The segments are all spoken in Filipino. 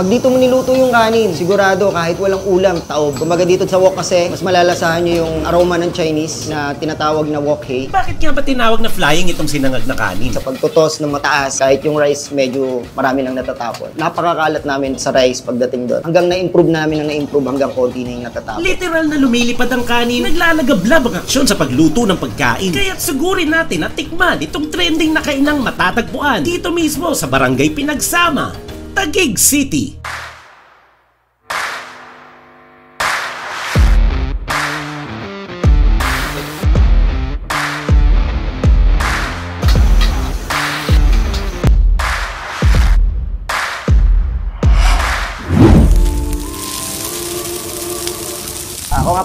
Pag dito mo niluto yung kanin, sigurado kahit walang ulam, taob. Kumaga dito sa wok kasi, mas malalasahan nyo yung aroma ng Chinese na tinatawag na wok hei. Bakit nga ba tinawag na flying itong sinangag na kanin? Sa pagtutos ng mataas, kahit yung rice medyo marami nang natatapon. Napakakalat namin sa rice pagdating doon. Hanggang na-improve namin ang na-improve hanggang konti na yung natatapon. Literal na lumilipad ang kanin, naglalagablab ang aksyon sa pagluto ng pagkain. Kaya't sugurin natin at tikman itong trending na kainang matatagpuan dito mismo sa Barangay Pinagsama, Taguig City.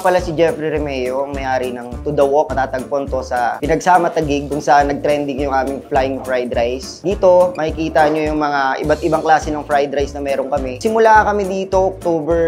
Pala si Jeffrey Remeo, may-ari ng To The Walk. Matatagpon to sa Pinagsama Tagig kung saan nag-trending yung aming flying fried rice. Dito, makikita nyo yung mga iba't ibang klase ng fried rice na meron kami. Simula kami dito October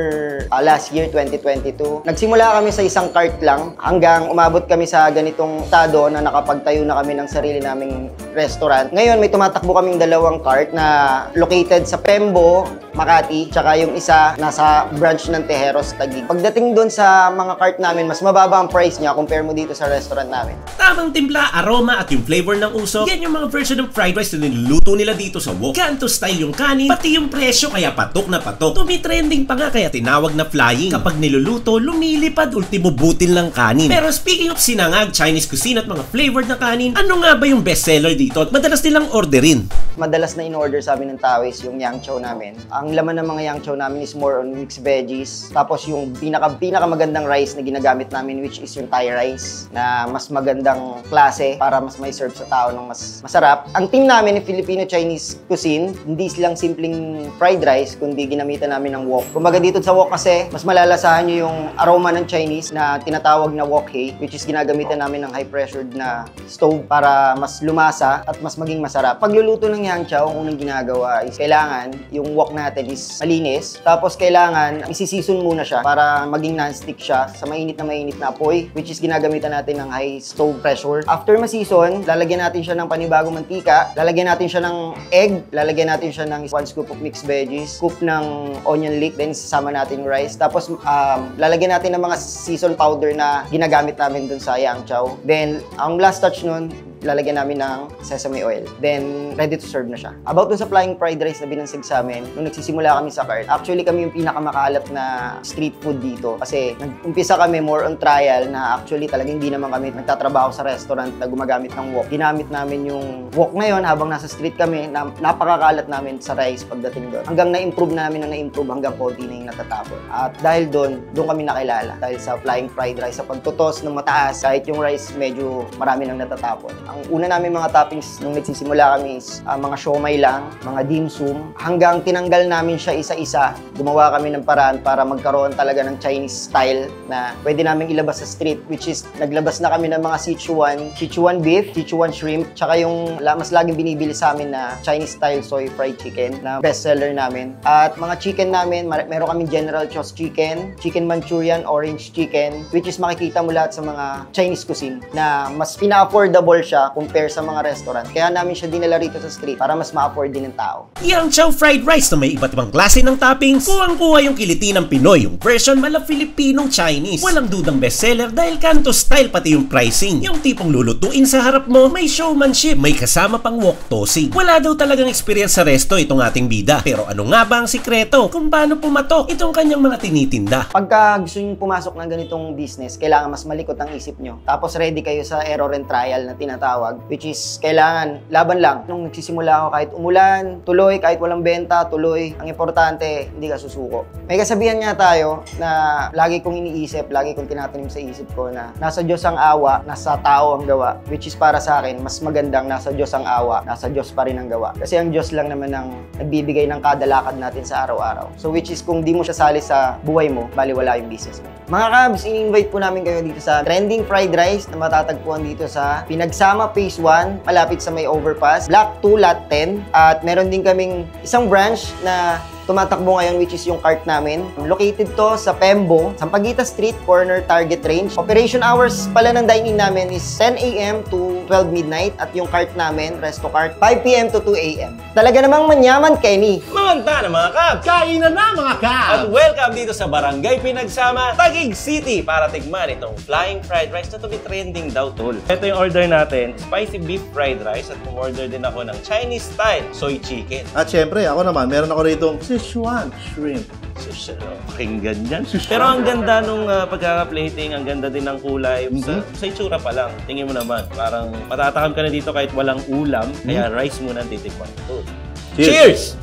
ah, last year, 2022. Nagsimula kami sa isang cart lang hanggang umabot kami sa ganitong estado na nakapagtayo na kami ng sarili naming restaurant. Ngayon, may tumatakbo kaming dalawang cart na located sa Pembo, Makati, tsaka yung isa nasa branch ng Tejeros, Taguig. Pagdating doon sa mga cart namin, mas mababa ang price niya compare mo dito sa restaurant namin. Tamang timpla, aroma at yung flavor ng usok, yan yung mga version ng fried rice na niluluto nila dito sa wok. Kanto style yung kanin, pati yung presyo kaya patok na patok. Tumitrending pa nga kaya tinawag na flying. Kapag niluluto, lumilipad, ultimo butil lang kanin. Pero speaking of sinangag, Chinese cuisine at mga flavored na kanin, ano nga ba yung bestseller dito at madalas nilang orderin? Madalas na in-order sa amin ng Tawis yung yang chow namin. Ang laman ng mga yang chow namin is more on mixed veggies. Tapos yung pinaka, pinaka magandang rice na ginagamit namin which is yung Thai rice na mas magandang klase para mas may serve sa tao ng mas masarap. Ang team namin ni Filipino Chinese cuisine, hindi silang simpleng fried rice kundi ginamitan namin ng wok. Kumbaga dito sa wok kasi mas malalasahan nyo yung aroma ng Chinese na tinatawag na wok hei which is ginagamitan namin ng high pressured na stove para mas lumasa at mas maging masarap. Pagluluto ng yang chow, ang unang ginagawa is kailangan yung wok natin is malinis. Tapos kailangan isisison muna siya para maging non-stick siya sa mainit na mainit na apoy which is ginagamitan natin ng high stove pressure. After masison, lalagyan natin siya ng panibagong mantika, lalagyan natin siya ng egg, lalagyan natin siya ng 1 scoop of mixed veggies, scoop ng onion leek, then sasama natin rice. Tapos um, lalagyan natin ng mga season powder na ginagamit namin dun sa yang chow. Then, ang last touch nun, lalagyan namin ng sesame oil. Then, ready to serve na siya. About dun sa flying fried rice na binansig sa amin, nung nagsisimula kami sa cart, actually kami yung pinakamakalat na street food dito. Kasi nag-umpisa kami more on trial na actually talagang hindi naman kami nagtatrabaho sa restaurant na gumagamit ng wok. Ginamit namin yung wok ngayon habang nasa street kami, na, napakakalat namin sa rice pagdating doon. Hanggang na-improve namin na na-improve hanggang konti na yung natatapon. At dahil doon, doon kami nakilala. Dahil sa flying fried rice, sa pagtutos ng mataas, kahit yung rice medyo marami nang natatapon. Ang una namin mga toppings nung nagsisimula kami is ah, mga siomay lang, mga dim sum. Hanggang tinanggal namin siya isa-isa, gumawa kami ng paraan para magkaroon talaga ng Chinese style na pwede namin ilabas sa street which is naglabas na kami ng mga Sichuan, Sichuan beef, Sichuan shrimp, tsaka yung mas laging binibili sa amin na Chinese style soy fried chicken na bestseller namin. At mga chicken namin, mar- meron kami General Tso's chicken, chicken Manchurian, orange chicken, which is makikita mo lahat sa mga Chinese cuisine na mas pina-affordable siya compare sa mga restaurant. Kaya namin siya dinala rito sa street para mas ma-afford din ng tao. Yang Chow Fried Rice na may iba't ibang klase ng toppings, kuwang-kuha yung kiliti ng Pinoy, yung version mala Filipinong Chinese. Walang dudang bestseller dahil kanto style pati yung pricing. Yung tipong lulutuin sa harap mo, may showmanship, may kasama pang wok tossing. Wala daw talagang experience sa resto itong ating bida. Pero ano nga ba ang sikreto kung paano pumatok itong kanyang mga tinitinda? Pagka gusto nyo pumasok ng ganitong business, kailangan mas malikot ang isip nyo. Tapos ready kayo sa error and trial na tinatawag, which is kailangan laban lang. Nung nagsisimula ako kahit umulan, tuloy, kahit walang benta, tuloy. Ang importante, hindi ka susuko. May kasabihan nga tayo na lagi kong iniisip, lagi kong tinatanim sa isip ko na nasa Diyos ang awa, nasa tao ang gawa. Which is para sa akin, mas magandang nasa Diyos ang awa, nasa Diyos pa rin ang gawa. Kasi ang Diyos lang naman ang nagbibigay ng kada lakad natin sa araw-araw. So which is kung di mo siya sali sa buhay mo, baliwala yung business mo. Mga kabs, in-invite po namin kayo dito sa trending fried rice na matatagpuan dito sa Pinagsama Phase 1, malapit sa may overpass, Block 2, Lot 10. At meron din kaming isang branch na tumatakbo ngayon which is yung cart namin. Located to sa Pembo, Sampaguita Street, corner target range. Operation hours pala ng dining namin is 10 a.m. to 12 midnight at yung cart namin, resto cart, 5 p.m. to 2 a.m. Talaga namang manyaman, Kenny. Manganta na mga kabs! Kainan na mga kab! At welcome dito sa Barangay Pinagsama, Taguig City para tikman itong flying fried rice na to be trending daw tol. Ito yung order natin, spicy beef fried rice at order din ako ng Chinese style soy chicken. At syempre, ako naman, meron ako rito Sichuan shrimp. Sus, ano, pakinggan yan. Pero ang ganda nung uh, pagkaka-plating, ang ganda din ng kulay. Sa, sa itsura pa lang, tingin mo naman, parang matatakam ka na dito kahit walang ulam, kaya rice muna ang titikman ko. Cheers!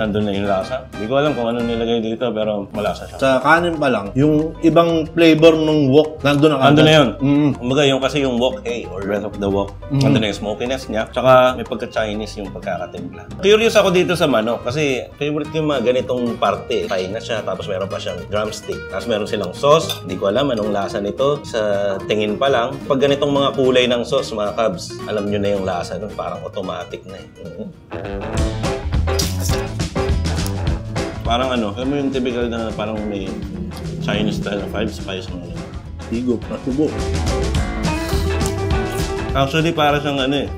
Nandun na yung lasa. Hindi ko alam kung ano nilagay dito, pero malasa siya. Sa kanin pa lang, yung ibang flavor ng wok, nandun na Ando na yun. Mm. Kumbaga yung kasi yung wok hey or breath of the wok. Mm. Ando na yung smokiness niya. Tsaka may pagka-Chinese yung pagkakatimpla. Curious ako dito sa manok kasi favorite ko yung mga ganitong parte. Fry na siya tapos meron pa siyang drumstick. Tapos meron silang sauce. Hindi ko alam anong lasa nito. Sa tingin pa lang. Pag ganitong mga kulay ng sauce mga cubs, alam nyo na yung lasa nun. Parang automatic na eh. Mhm. Parang ano, alam mo yung typical na parang may Chinese style na five spice mo. Higop, nasubo. Actually, para siyang ano eh.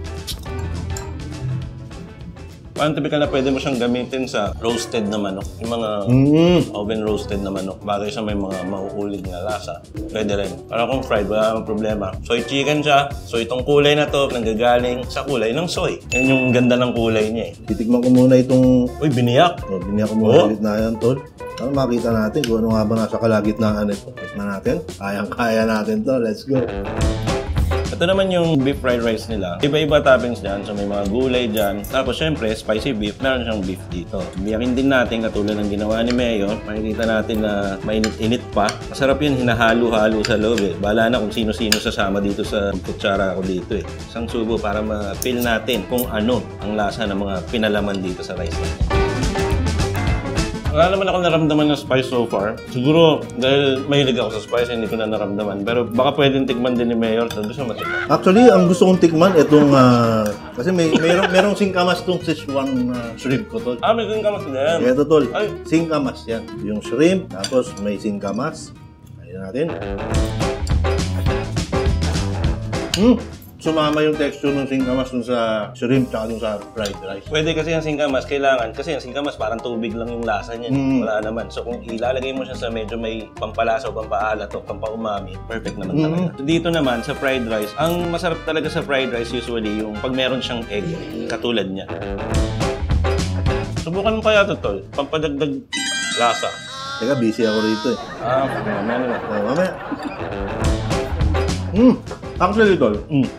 Parang typical na pwede mo siyang gamitin sa roasted na manok. Yung mga Mm. oven roasted na manok. Bagay sa may mga mahuhulid na lasa. Pwede rin. Para kung fried, wala namang problema. Soy chicken siya. So itong kulay na to, nanggagaling sa kulay ng soy. Yan yung ganda ng kulay niya eh. Titikman ko muna itong... Uy, biniyak! Oh, biniya ko muna Oh. ulit na yan, tol. Para makita natin kung ano nga ba nasa kalagitnaan nito. Tikman natin. Kayang-kaya natin to. Let's go. Ito naman yung beef fried rice nila. Iba-iba toppings dyan. So may mga gulay dyan. Tapos syempre, spicy beef. Meron siyang beef dito. Biyakin din natin katulad ng ginawa ni Mayo. Makikita natin na mainit-init pa. Masarap yun, hinahalo-halo sa loob eh. Bahala na kung sino-sino sasama dito sa kutsara ko dito eh. Isang subo para ma-feel natin kung ano ang lasa ng mga pinalaman dito sa rice natin. Wala naman ako naramdaman ng spice so far. Siguro, dahil mahilig ako sa spice, hindi ko na naramdaman. Pero baka pwedeng tikman din ni Mayor. So, gusto matikman. Actually, ang gusto kong tikman, itong... ah, kasi may merong, merong singkamas tong Sichuan ah, shrimp ko, tol. Ah, may kamas din. Ito, tol. Ay. Singkamas yan. Yung shrimp, tapos may singkamas. Ayun natin. Hmm. Sumama yung texture ng singkamas dun sa shrimp tsaka dun sa fried rice. Pwede kasi yung singkamas, kailangan. Kasi yung singkamas, parang tubig lang yung lasa niya. Mm. Wala naman. So, kung ilalagay mo siya sa medyo may pampalasa o pampaalat o pampaumami, perfect naman Mm. talaga. Dito naman, sa fried rice, ang masarap talaga sa fried rice usually yung pag meron siyang egg, katulad niya. Subukan mo kaya ito, tol. Pampadagdag lasa. Teka, busy ako rito eh. Ah, mamaya na. Oh, mamaya. Hmm. Actually, tol. Mm.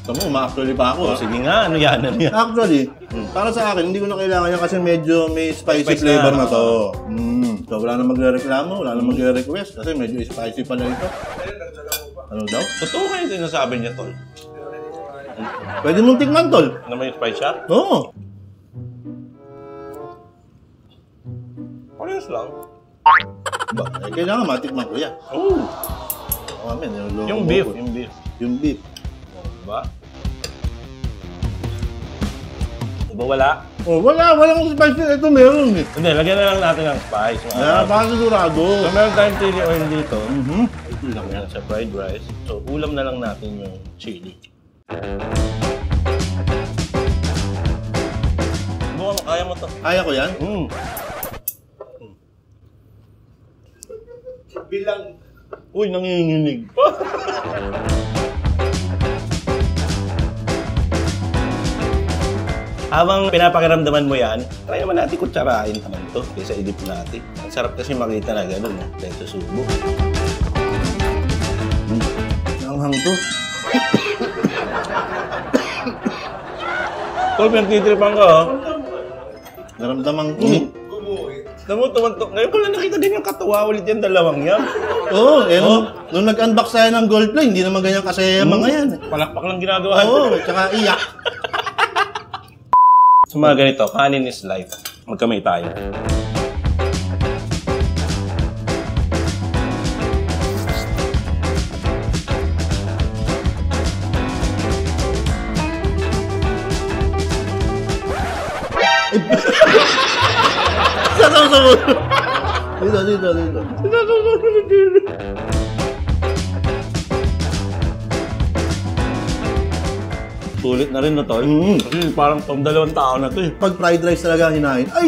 Tama, ma-actually pa ako. Oh, sige nga, ano yan, ano yan? Actually, para sa akin, hindi ko na kailangan yan kasi medyo may spicy Spice flavor na, na, to. Mm. So, wala na magre-reklamo, wala na magre-request kasi medyo spicy pala ito. Ano daw? Totoo kayo yung sinasabi niya, tol. Pwede mong tingnan, tol. Na may spice siya? Oo. Parehas lang. Ba, eh, kailangan matikman ko yan. Oh, Oh, man, yung, yung beef, yung beef. Yung beef. Diba? Diba wala? Oh, wala, walang spicy. Ito meron eh. Hindi, lagyan na lang natin ng spice. mga kapatid. baka sigurado. So, meron tayong chili oil dito. Mhm. Lang yan sa fried rice. So, ulam na lang natin yung chili. Subukan mo, kaya mo to. Kaya ko yan? Mm. Bilang. Uy, nanginginig Habang pinapakiramdaman mo yan, try naman natin kutsarain naman to kaysa idip natin. Ang sarap kasi makita na gano'n, no? dahil sa subo. Nanghang to. Tol, pinagtitripan ka, oh. Naramdaman ko. Mm. Alam mo, tumantok. Ngayon ko lang nakita din yung katuwa ulit yung dalawang yan. Oo, eh, nung, nung nag-unbox tayo ng gold play, hindi naman ganyan kasi mga yan. eh. Palakpak lang ginagawa. Oo, tsaka iyak. Sa mga ganito, kanin is life. Magkamay tayo. Sasaw sa ulo. Dito, dito, dito. Sulit na rin na to. Mm. Kasi parang pang dalawang tao na to eh. Pag fried rice talaga hinahin, ay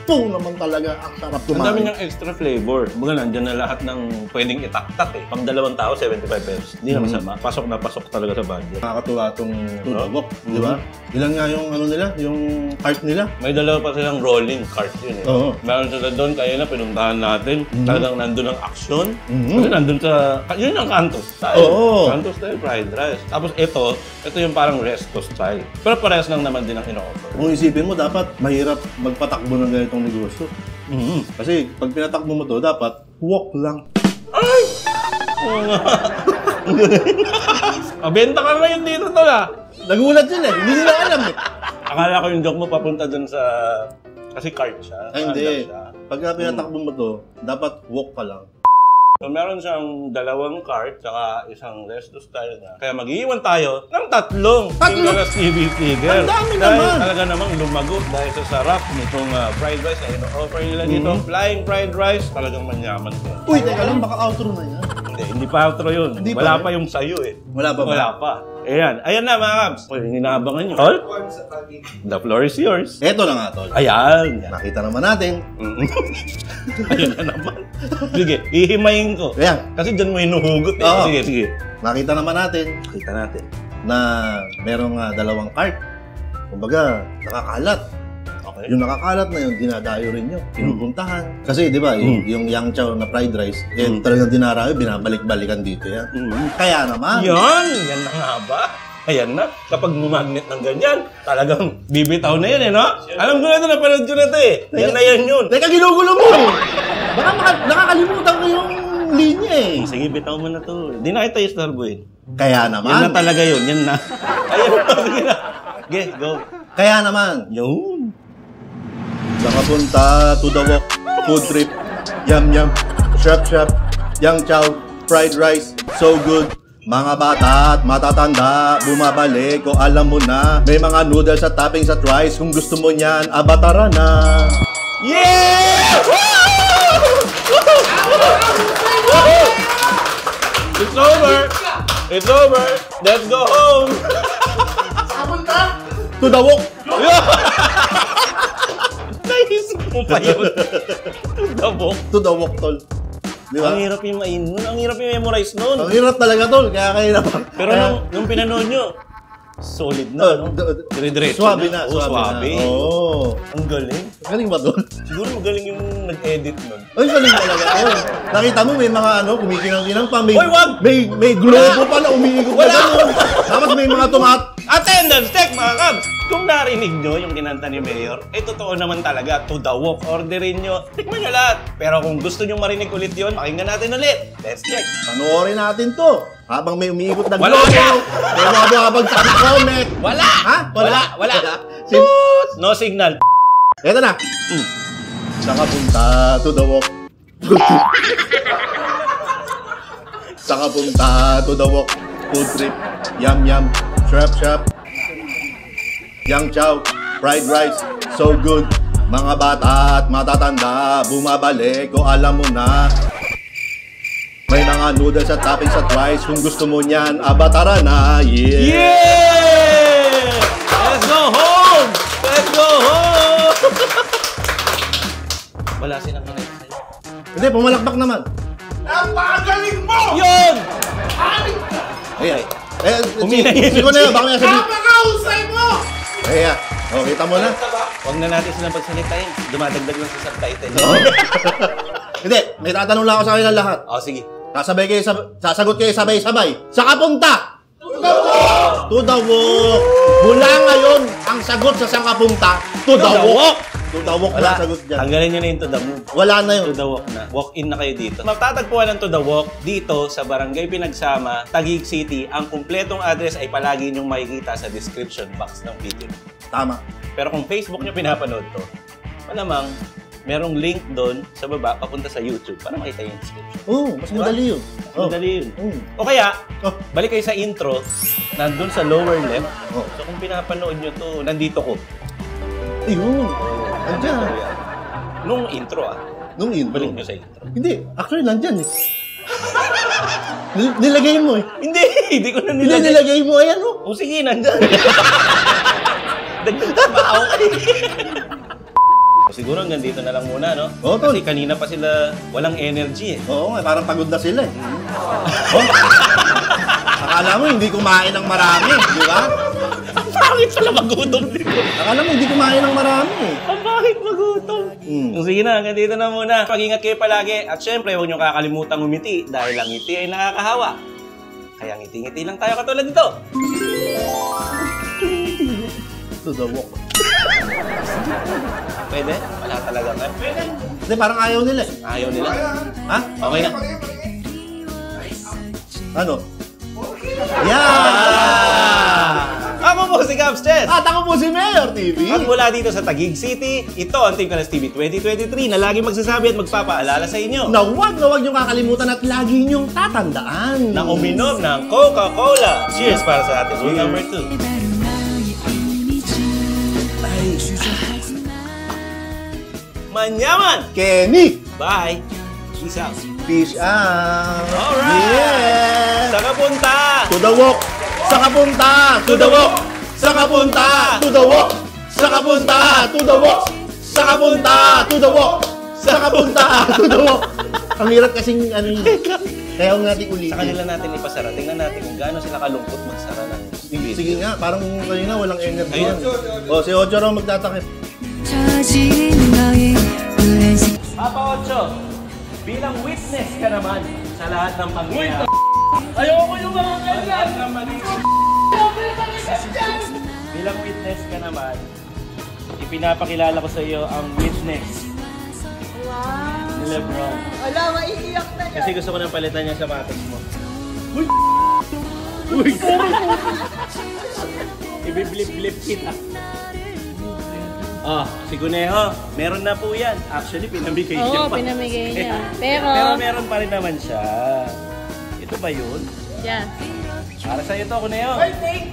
naku naman talaga. Ang sarap Ang dami kumain. niyang extra flavor. Kumbaga, nandyan na lahat ng pwedeng itaktak eh. Pang dalawang tao, 75 pesos. Hindi na Mhm. masama. Pasok na pasok talaga sa budget. Nakakatuwa itong tudabok, di ba? Ilan nga yung ano nila, yung cart nila. May dalawa pa silang rolling cart yun eh. Oo. Meron sila doon, kaya na pinuntahan natin. Talagang nandun ang action. Kasi nandun sa, yun ang kanto style. Oo. Kanto style fried rice. Tapos ito, ito yung parang resto style. Pero parehas lang naman din ang ino-offer. Kung isipin mo, dapat mahirap magpatakbo ng ganitong negosyo. Mhm. Kasi pag pinatakbo mo to, dapat walk lang. Oo nga. Mabenta ka ngayon dito to ah. Nagulat yun eh, hindi nila alam eh. Akala ko yung joke mo papunta dun sa... Kasi cart siya. Ay, hindi. Pagka pinatakbo mo to, dapat walk ka lang. So, meron siyang dalawang cart, saka isang resto style na. Kaya mag-iiwan tayo ng tatlong Tatlo? Fingerless TV Tiger. Ang dami dahil naman! talaga namang lumago dahil sa sarap nitong ah, fried rice na ino-offer nila dito. Mm-hmm. Flying fried rice, talagang manyaman ko. Uy, teka lang, baka outro na yan. Hindi, hindi pa outro yun. Hindi pa Wala eh? pa yung sayo eh. Wala pa ba? Wala pa. Ayan. Ayan na mga kabs. Uy, hinaabangan nyo. Tol? The floor is yours. Eto na nga, tol. Ayan. Nakita naman natin. Ayan na naman. Sige, ihimayin ko. Ayan, Kasi dyan mo hinuhugot eh. Oo. Sige, sige. nakita naman natin Kita natin. na merong ah, dalawang cart. Kumbaga, nakakalat. Okay. Yung nakakalat na yun, dinadayo rin yun. Pinupuntahan. Kasi, di ba, yung, yung Yang Chow na fried rice, eh, Mm. talagang dinarayo, binabalik-balikan dito yan. Mm. Kaya naman, Yan! Yan na nga ba? Ayan na. Kapag magnet ng ganyan, talagang bibitaw na yan eh, no? Alam ko na ito, napanood ko na ito eh. Yan na yan yun. Teka, ginugulo mo! Baka maka- nakakalimutan ko yung linya eh. Sige, bitaw mo na to. Di na kita istorbohin. Kaya Yan na naman, talaga yun. Yan na. Ayan na. Sige na. Okay, go. kaya naman, Yun. Nakapunta to the walk, food trip, yum yum, shop shop, Yang Chow, fried rice, so good. Mga bata at matatanda, bumabalik o alam mo na May mga noodles at toppings at rice Kung gusto mo niyan, abatara na Yeah! It's over. It's over. Let's go home. To the walk! Naisip mo pa yun. Dabok. To the walk, tol Di ba? Ang hirap yung main nun. Ang hirap yung memorize nun. Ang hirap talaga, tol Kaya kayo naman Pero nung, nung pinanood nyo, solid Oh, na, no? Dire-diretso Swabe na. na, Oo, swabe na Oo Ang galing. Galing ba, tol? Siguro magaling yung nag-edit nun. Ay, galing talaga. Ayun. Nakita mo, may mga ano, kumikinang-kinang pa. May, wag! May, may globo pa na umiikot Wala! na ganun. Tapos may mga tumat... Attendance check mga kabs! Kung narinig nyo yung kinanta ni Mayor, eh totoo naman talaga, to the walk, orderin nyo, tikman nyo lahat. Pero kung gusto nyo marinig ulit yun, pakinggan natin ulit. Let's check. Panoorin natin to. Habang may umiikot na Wala globo. May mga bumabag sa comment. Wala! Ha? Wala! Wala! Toot! No signal. Eto na. Mm. Nakapunta to the walk. Nakapunta to the walk. Food trip. Yum yum. Shrap shop. Yang Chow. Fried rice. So good. Mga bata at matatanda, bumabalik o alam mo na. May mga noodles at toppings at rice. Kung gusto mo niyan, abatara na. Yeah! Yeah! Let's go home! Let's go home! Wala silang nanay sa'yo. Hindi, pumalakpak naman. Yun! Ayan. Eh, Uminay si- si- ko na yun, baka may sabihin. Napakausay mo! Ayan. O, kita mo na. Huwag na natin silang pagsalitain. Dumadagdag lang sa subtitle. Oo. Hindi, may tatanong lang ako sa kanila lahat. Oh, sige. Sasabay kayo, sab- sasagot kayo sabay-sabay. Sa kapunta! To the walk! Mula ngayon, ang sagot sa saan kapunta, to the walk! To the walk na Wala. ang sagot dyan. Tanggalin nyo na yung to the move. Wala na yun. To the walk na. Walk in na kayo dito. Matatagpuan ng to the walk dito sa Barangay Pinagsama, Taguig City. Ang kumpletong address ay palagi nyong makikita sa description box ng video. Tama. Pero kung Facebook nyo pinapanood to, malamang merong link doon sa baba papunta sa YouTube para makita yung description. Oo, mas Diba? madali yun. Oh. Madali yun. Mm. O kaya, Oh. balik kayo sa intro, nandun sa lower left. Oh. So kung pinapanood nyo to, nandito ko. Yun. Andyan. Nung intro ah. Nung intro. Balik nyo sa intro. Hindi, actually nandyan eh. Nil- nilagay mo eh. Hindi, hindi ko na Hindi, nilagay. nilagay mo. Ayan oh. O sige, nandyan. Dagdag trabaho ka. Siguro hanggang dito na lang muna, no? Oo, tol. Kasi kanina pa sila walang energy eh. Oo nga, parang pagod na sila eh. Oh. Akala mo hindi kumain ng marami, di ba? Ang pangit pala magutom dito. Akala mo hindi kumain ng marami eh. Ang pangit magutom. Mm. Sige na, hanggang dito na muna. Pag-ingat kayo palagi. At syempre, huwag niyo kakalimutan umiti dahil ang ngiti ay nakakahawa. Kaya ngiti-ngiti lang tayo katulad nito. To the walk. Pwede? Wala talaga ka. Pwede. Hindi, parang ayaw nila eh. Ayaw nila. Ha? Okay na. Ano? Yeah! Gabs Chess. At ako po si Mayor TV. At mula dito sa Taguig City, ito ang Team Kalas TV 2023 na lagi magsasabi at magpapaalala sa inyo Na huwag na huwag niyong kakalimutan at lagi niyong tatandaan. na uminom ng Coca-Cola. Cheers para sa ating rule number 2. Manyaman! Kenny! Bye! Peace out! Fish out! Alright! Yeah! Sa kapunta! To the walk! Sa kapunta! To the walk! Saka punta to the walk. Saka punta to the walk. Saka punta to the walk. Saka punta to the walk. Ang hirap kasing ano yun. Kaya huwag natin ulitin. Sa kanila natin ipasara. Tingnan natin kung gaano sila kalungkot magsara ng bibig. Sige nga, parang kanina walang energy. Ayun. O, si Ocho raw magtatakip. Papa Ocho, bilang witness ka naman sa lahat ng pangyayari. Ayoko yung mga kailan! Lahat ng mali. Bilang witness ka naman, ipinapakilala ko sa iyo ang witness Wow! ni Lebron. Wala, maiiyak na yan. Kasi gusto ko nang palitan niya sapatos mo. Ibiblip-blip kita. Ah, si Guneho, meron na po yan. Actually, pinamigay niya Oo, pa. pinamigay niya. Pero, Pero meron pa rin naman siya. Ito ba yun? yeah. Para sa ito, Kuneo. Ay, thank you!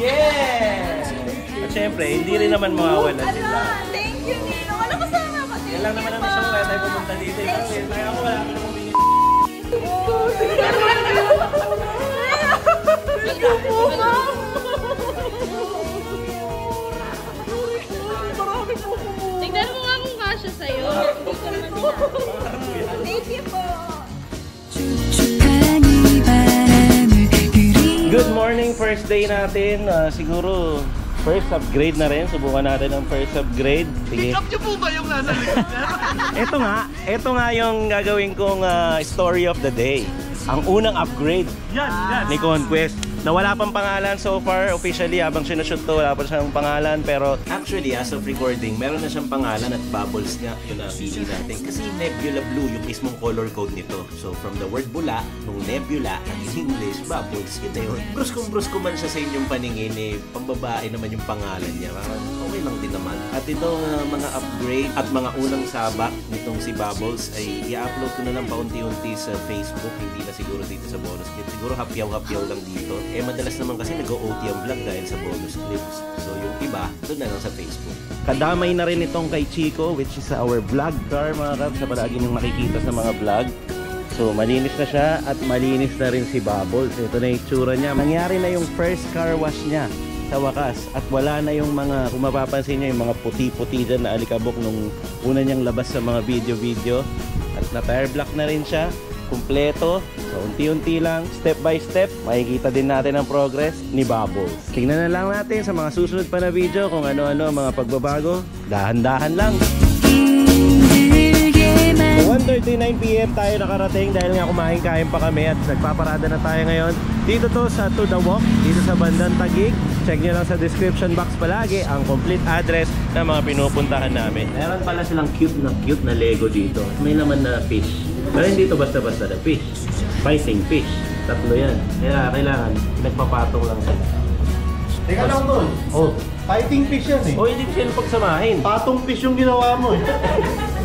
Yes! At syempre, hindi rin naman mawawala sila. Thank you, Nino. Wala kasama ka din. Yan lang naman ang mission kaya tayo pumunta dito. Kasi kaya ako wala ako namang binili. Natin. Ah, siguro, first upgrade na rin. Subukan natin ang first upgrade. Sige. Pick up niyo po ba yung nasa Ito nga, ito nga yung gagawin kong ah, story of the day. Ang unang upgrade ni Conquest na wala pang pangalan so far officially habang sinushoot to wala pa siyang pangalan pero actually as of recording meron na siyang pangalan at bubbles nga yun na pili natin. Kasi Nebula Blue yung mismong color code nito. So from the word bula nung Nebula in English bubbles yun na yun. Bruskong brusko man siya sa inyong paningin eh pambabae naman yung pangalan niya. Okay lang din naman. At itong uh, mga upgrade at mga unang sabak nitong si Bubbles ay i-upload ko na lang paunti-unti sa Facebook. Hindi na siguro dito sa bonus clip. Siguro hapyaw-hapyaw lang dito eh madalas naman kasi nag-OT ang vlog dahil sa bonus clips so yung iba doon na lang sa Facebook kadamay na rin itong kay Chico which is our vlog car mga kabs sa palagi niyong makikita sa mga vlog So, malinis na siya at malinis na rin si Bubbles. Ito na yung itsura niya. Nangyari na yung first car wash niya sa wakas. At wala na yung mga, kung mapapansin niyo, yung mga puti-puti dyan na alikabok nung una niyang labas sa mga video-video. At na-tire block na rin siya kumpleto. So, unti-unti lang, step by step, makikita din natin ang progress ni Bubbles. Tingnan na lang natin sa mga susunod pa na video kung ano-ano ang mga pagbabago. Dahan-dahan lang. 1.39pm tayo nakarating dahil nga kumain-kain pa kami at nagpaparada na tayo ngayon dito to sa To The Walk, dito sa Bandang Tagig. Check nyo lang sa description box palagi ang complete address ng mga pinupuntahan namin. Meron pala silang cute na cute na Lego dito. May laman na fish. Pero hindi to basta-basta na fish. Fighting fish. Tatlo yan. Kaya kailangan nagpapatong lang sila. Teka lang doon. Oh, Fighting fish yan eh. oh hindi ko sila pagsamahin. Patong fish yung ginawa mo eh.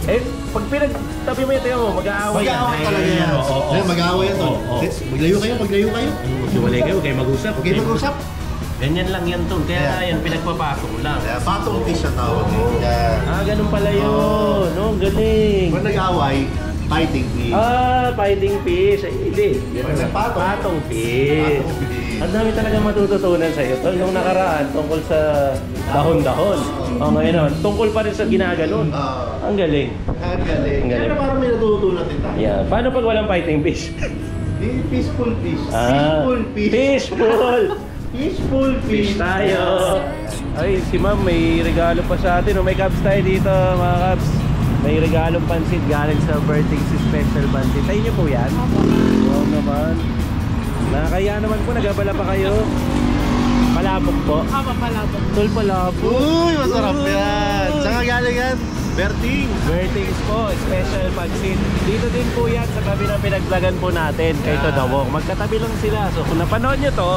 Eh, pag pinagtabi mo yung tayo mo, mag-aaway Mag-aaway talaga yan. Oo, oo, oo. Mag-aaway yan. Oo, oo. Maglayo kayo, maglayo kayo. Maghiwalay kayo, kayo mag-usap. Okay, mag-usap. Ganyan lang yan, Tol. Kaya Yeah. yan, pinagpapatong lang. Kaya patong fish ang tawag eh. ganun pala yun. No, ang galing. Pag nag-away, fighting fish. Ah, fighting fish. Ay, hindi. Pag nagpatong. Patong fish. Patong fish. Ang dami talaga matututunan sa iyo. Tol, nung nakaraan, tungkol sa dahon-dahon. O ngayon naman, tungkol pa rin sa ginaganon. Ah. Ang galing. Ang galing. Ang galing. Kaya parang may natutunan din tayo. Yeah. Paano pag walang fighting fish? Peaceful fish. Ah, Peaceful fish. Fishful! Peaceful fish. Fish tayo! Ay, si ma'am may regalo pa sa atin. Oh, may cups tayo dito, mga cups. May regalong pansit galing sa birthday si Special Pansit. Tayo niyo po yan? Oo naman. Nakakaya naman po, nagabala pa kayo. Palabok po. Apa palabok. Tol palabok. Uy, masarap yan. Saan galing yan? Berting. Birthdays po, special pansit. Dito din po yan sa tabi ng pinaglagan po natin kay Yeah. Todawong. Magkatabi lang sila. So kung napanood nyo to,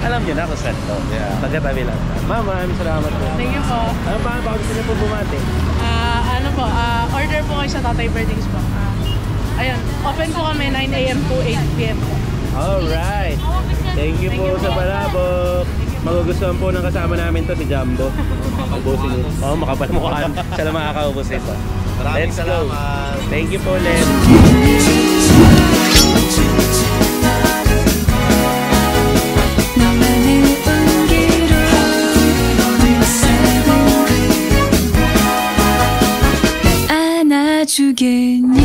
alam nyo na kung saan to. Yeah. Magkatabi lang. Ma'am, maraming salamat po. Thank you po. Ano pa? Baka gusto niyo po bumati? Ah, ano po, ah, order po kayo sa Tatay Birthdays po. Ah, ayun, open po kami 9 a.m. to 8 p.m. po. Alright. Thank you po sa palabok. Magugustuhan po ng kasama namin to si Jumbo. Ubusin nito. Oh, makapal mukhaan. Siya lang makakaubos nito. Maraming Let's go. salamat. Thank you po, Len. 안아주겠니